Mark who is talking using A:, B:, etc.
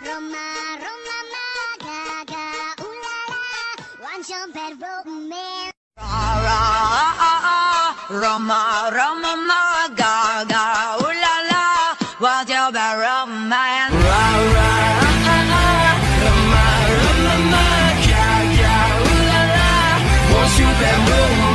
A: Roma, Roma, Gaga, ooh la. Roma, Roma, ooh la la, what's your bad romance?
B: Ra, ra, Roma, Roma, Gaga, ooh la la, what's your bad romance?